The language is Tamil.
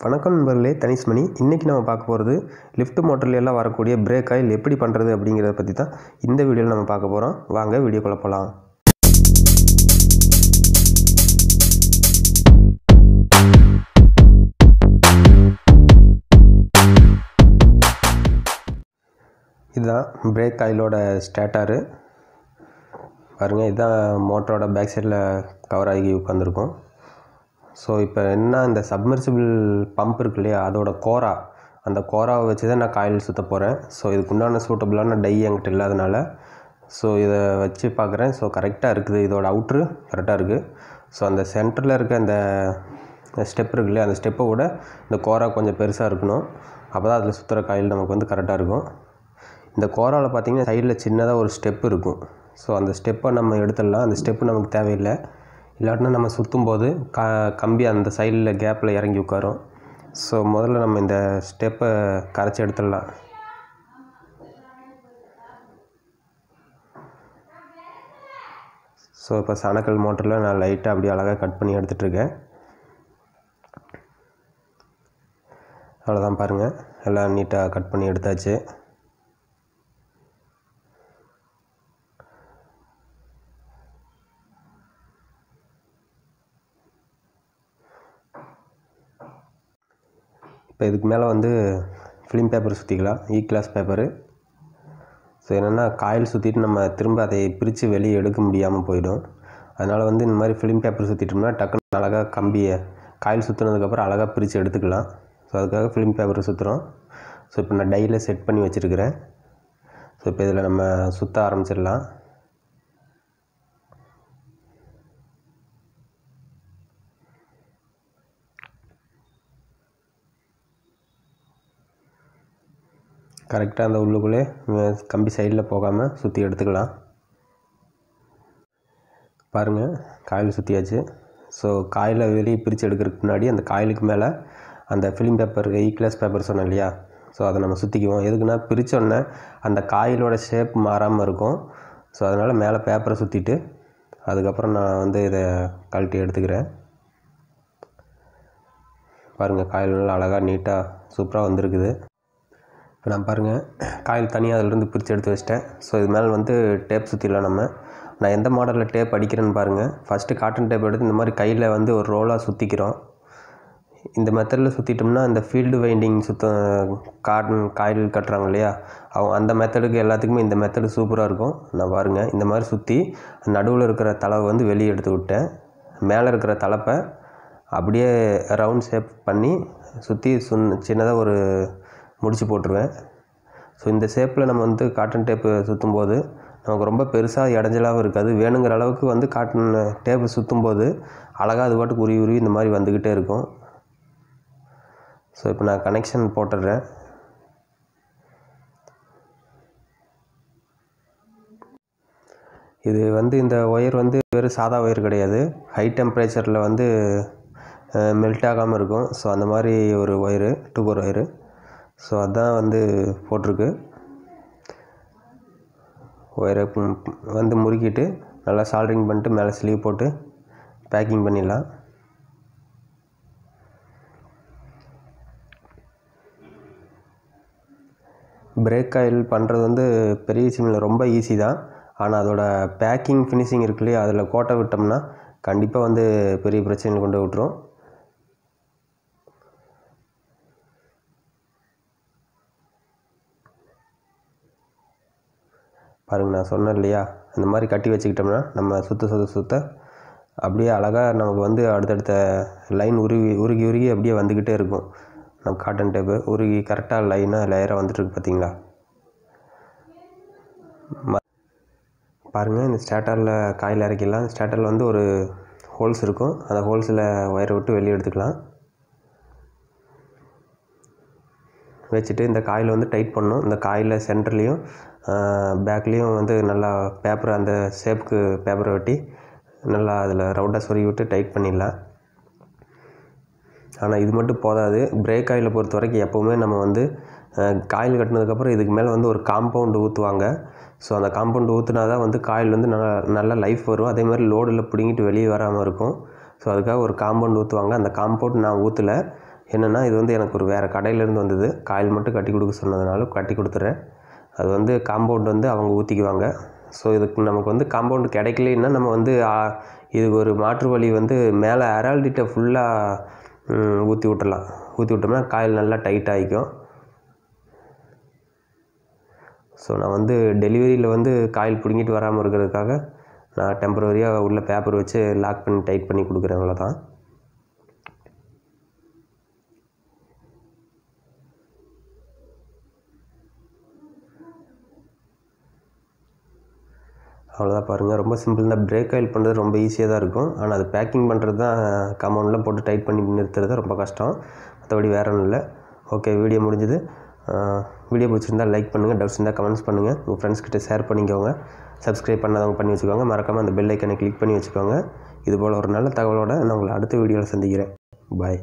வணக்கம் நண்பர்களே தனிஷ்மணி இன்றைக்கி நம்ம பார்க்க போகிறது லிஃப்ட் மோட்டர்ல எல்லாம் வரக்கூடிய பிரேக் ஆயில் எப்படி பண்ணுறது அப்படிங்கிறத பற்றி தான் இந்த வீடியோவில் நம்ம பார்க்க போகிறோம் வாங்க வீடியோக்குள்ளே போகலாம் இதுதான் பிரேக் ஆயிலோட ஸ்டேட்டாரு பாருங்கள் இதுதான் மோட்டரோட பேக் சைடில் கவர் ஆகி உட்காந்துருக்கும் ஸோ இப்போ என்ன இந்த சப்மர்சிபிள் பம்ப் இருக்கு இல்லையா அதோட கோரா அந்த கோராவை வச்சு தான் நான் காயில் சுற்ற போகிறேன் ஸோ இதுக்கு உண்டான சூட்டபுளான டை என்கிட்ட இல்லாதனால ஸோ இதை வச்சு பார்க்குறேன் ஸோ கரெக்டாக இருக்குது. இதோட அவுட்ரு கரெக்டாக இருக்குது ஸோ அந்த சென்டரில் இருக்க அந்த ஸ்டெப் இருக்கு இல்லையா அந்த ஸ்டெப்பை விட இந்த கோரா கொஞ்சம் பெருசாக இருக்கணும். அப்போ தான் அதில் சுற்றுற காயில் நமக்கு வந்து கரெக்டாக இருக்கும். இந்த கோராவில் பார்த்தீங்கன்னா சைடில் சின்னதாக ஒரு ஸ்டெப் இருக்கும். ஸோ அந்த ஸ்டெப்பை நம்ம எடுத்துடலாம். அந்த ஸ்டெப்பு நமக்கு தேவையில்லை. இல்லாட்டினா நம்ம சுற்றும் போது க கம்பி அந்த சைடில் கேப்பில் இறங்கி உட்காரும். ஸோ முதல்ல நம்ம இந்த ஸ்டெப்பை கரைச்சி எடுத்துடலாம். ஸோ இப்போ சணக்கல் மோட்டரில் நான் லைட்டாக அப்படியே அழகாக கட் பண்ணி எடுத்துகிட்ருக்கேன் அவ்வளோதான் பாருங்கள் எல்லாம் நீட்டாக கட் பண்ணி எடுத்தாச்சு. இப்போ இதுக்கு மேலே வந்து ஃபிலிம் பேப்பர் சுற்றிக்கலாம் இ கிளாஸ் பேப்பரு ஸோ என்னென்னா காயில் சுற்றிட்டு நம்ம திரும்ப அதை பிரித்து வெளியே எடுக்க முடியாமல் போயிடும். அதனால் வந்து இந்த மாதிரி ஃபிலிம் பேப்பர் சுற்றிட்டோம்னா டக்குன்னு அழகாக கம்பியை காயில் சுற்றுனதுக்கப்புறம் அழகாக பிரித்து எடுத்துக்கலாம். ஸோ அதுக்காக ஃபிலிம் பேப்பர் சுற்றுறோம் ஸோ இப்போ நான் டையில் செட் பண்ணி வச்சுருக்கிறேன். ஸோ இப்போ இதில் நம்ம சுற்ற ஆரம்பிச்சிடலாம். கரெக்டாக அந்த உள்ளுக்குள்ளே கம்பி சைடில் போகாமல் சுற்றி எடுத்துக்கலாம். பாருங்கள் காயில் சுற்றியாச்சு ஸோ காயில் வெளியே பிரித்து எடுக்கிறதுக்கு முன்னாடி அந்த காயிலுக்கு மேலே அந்த ஃபிலிம் பேப்பர் இ கிளாஸ் பேப்பர் சொன்னேன் இல்லையா? ஸோ அதை நம்ம சுற்றிக்குவோம் எதுக்குன்னா பிரித்தோடனே அந்த காயிலோட ஷேப் மாறாமல் இருக்கும். ஸோ அதனால் மேலே பேப்பரை சுற்றிட்டு அதுக்கப்புறம் நான் வந்து இதை கழட்டி எடுத்துக்கிறேன். பாருங்கள் காயில் நல்லா அழகாக நீட்டாக சூப்பராக வந்திருக்குது. இப்போ நான் பாருங்கள் காயில் தனியாக அதிலிருந்து பிரித்து எடுத்து வச்சிட்டேன். ஸோ இது மேலே வந்து டேப் சுற்றிடலாம் நம்ம. நான் எந்த மாடலில் டேப் அடிக்கிறேன்னு பாருங்கள் ஃபஸ்ட்டு காட்டன் டேப் எடுத்து இந்த மாதிரி கையில் வந்து ஒரு ரோலாக சுற்றிக்கிறோம் இந்த மெத்தடில் சுற்றிட்டோம்னா இந்த ஃபீல்டு வைண்டிங் சுத்த காட்டன் காயில் கட்டுறாங்க இல்லையா? அவங்க அந்த மெத்தடுக்கு எல்லாத்துக்குமே இந்த மெத்தடு சூப்பராக இருக்கும். நான் பாருங்கள் இந்த மாதிரி சுற்றி நடுவில் இருக்கிற தலைவை வந்து வெளியே எடுத்து விட்டேன். மேலே இருக்கிற தலைப்பை அப்படியே ரவுண்ட் ஷேப் பண்ணி சுற்றி சுன் சின்னதாக ஒரு முடிச்சு போட்டுருவேன். ஸோ இந்த ஷேப்பில் நம்ம வந்து காட்டன் டேப்பு சுற்றும் போது நமக்கு ரொம்ப பெருசாக இடைஞ்சலாகவும் இருக்காது. வேணுங்கிற அளவுக்கு வந்து காட்டன் டேப்பு சுற்றும் போது அழகாக அது பாட்டுக்கு உருவி உருவி இந்த மாதிரி வந்துக்கிட்டே இருக்கும். ஸோ இப்போ நான் கனெக்ஷன் போட்டுடுறேன். இது வந்து இந்த ஒயர் வந்து வெறும் சாதா ஒயர் கிடையாது. ஹை டெம்பரேச்சரில் வந்து மெல்ட் ஆகாமல் இருக்கும். ஸோ அந்த மாதிரி ஒரு ஒயரு டூபர் ஒயரு ஸோ அதான் வந்து போட்டிருக்கு. ஒயரை வந்து முறுக்கிட்டு நல்லா சால்ட்ரிங் பண்ணிட்டு மேலே ஸ்லீவ் போட்டு பேக்கிங் பண்ணிடலாம். பிரேக் ஆயில் பண்ணுறது வந்து பெரிய விஷயம் இல்லை ரொம்ப ஈஸி தான். ஆனால் அதோட பேக்கிங் ஃபினிஷிங் இருக்கு இல்லையா அதில் கோட்டை விட்டோம்னா கண்டிப்பாக வந்து பெரிய பிரச்சனையில் கொண்டு விட்டுரும். பாருங்கள் நான் சொன்னேன் இல்லையா? அந்த மாதிரி கட்டி வச்சுக்கிட்டோம்னா நம்ம சுற்ற சுற்ற சுற்ற அப்படியே அழகாக நமக்கு வந்து அடுத்தடுத்த லைன் உருகி உருகி உருகி அப்படியே வந்துக்கிட்டே இருக்கும். நம்ம காட்டன் டேப்பு உருகி கரெக்டாக லைனாக லேயராக வந்துட்டுருக்கு பார்த்தீங்களா? பாருங்கள் இந்த ஸ்டேட்டரில் காயில் இறக்கிடலாம். ஸ்டேட்டரில் வந்து ஒரு ஹோல்ஸ் இருக்கும். அந்த ஹோல்ஸில் ஒயரை விட்டு வெளியே எடுத்துக்கலாம். வச்சுட்டு இந்த காயில் வந்து டைட் பண்ணணும். இந்த காயில் சென்டர்லேயும் பேக்லேயும் வந்து நல்லா பேப்பரை அந்த ஷேப்புக்கு பேப்பரை வெட்டி நல்லா அதில் ரவுண்டாக சொருகி விட்டு டைட் பண்ணிடலாம். ஆனால் இது மட்டும் போதாது. பிரேக் ஆயிலை பொறுத்த வரைக்கும் எப்போவுமே நம்ம வந்து காயில் கட்டினதுக்கப்புறம் இதுக்கு மேலே வந்து ஒரு காம்பவுண்டு ஊற்றுவாங்க ஸோ அந்த காம்பவுண்டு ஊற்றுனா தான் வந்து காயில் வந்து நல்லா நல்லா லைஃப் வரும். அதே மாதிரி லோடில் பிடுங்கிட்டு வெளியே வராமல் இருக்கும். ஸோ அதுக்காக ஒரு காம்பவுண்ட் ஊற்றுவாங்க அந்த காம்பவுண்ட் நான் ஊற்றலை என்னென்னா இது வந்து எனக்கு ஒரு வேறு கடையிலேருந்து வந்தது. காயில் மட்டும் கட்டி கொடுக்க சொன்னதுனால கட்டி கொடுத்துட்றேன் அது வந்து காம்பவுண்ட் வந்து அவங்க ஊற்றிக்குவாங்க ஸோ இதுக்கு நமக்கு வந்து காம்பவுண்டு கிடைக்கலன்னா நம்ம வந்து இது இதுக்கு ஒரு மாற்று வழி வந்து மேலே அரால்டிட்டை ஃபுல்லாக ஊற்றி விட்டுறலாம். ஊற்றி விட்டோம்னா காயில் நல்லா டைட் ஆகிக்கும் ஸோ நான் வந்து டெலிவரியில் வந்து காயில் பிடுங்கிட்டு வராமல் இருக்கிறதுக்காக நான் டெம்பரவரியாக உள்ள பேப்பர் வச்சு லாக் பண்ணி டைட் பண்ணி கொடுக்குறேன் அவ்வளோதான் அவ்வளோதான் பாருங்கள் ரொம்ப சிம்பிள் தான் பிரேக் ஆயில் பண்ணுறது ரொம்ப ஈஸியாக தான் இருக்கும். ஆனால் அது பேக்கிங் பண்ணுறது தான் கமௌண்ட்லாம் போட்டு டைட் பண்ணி நிறுத்துறது ரொம்ப கஷ்டம். மற்றபடி வேற ஒன்றும் இல்லை. ஓகே வீடியோ முடிஞ்சது. வீடியோ பிடிச்சிருந்தா லைக் பண்ணுங்கள் டவுட்ஸ் இருந்தால் கமெண்ட்ஸ் பண்ணுங்கள் உங்கள் ஃப்ரெண்ட்ஸ் கிட்டே ஷேர் பண்ணிக்கோங்க. சப்ஸ்கிரைப் பண்ணாதவங்க பண்ணி வச்சுக்கோங்க. மறக்காமல் அந்த பெல் ஐக்கனை கிளிக் பண்ணி வச்சுக்கோங்க. இது போல் ஒரு நல்ல தகவலோட நான் உங்களை அடுத்த வீடியோவில் சந்திக்கிறேன். பாய்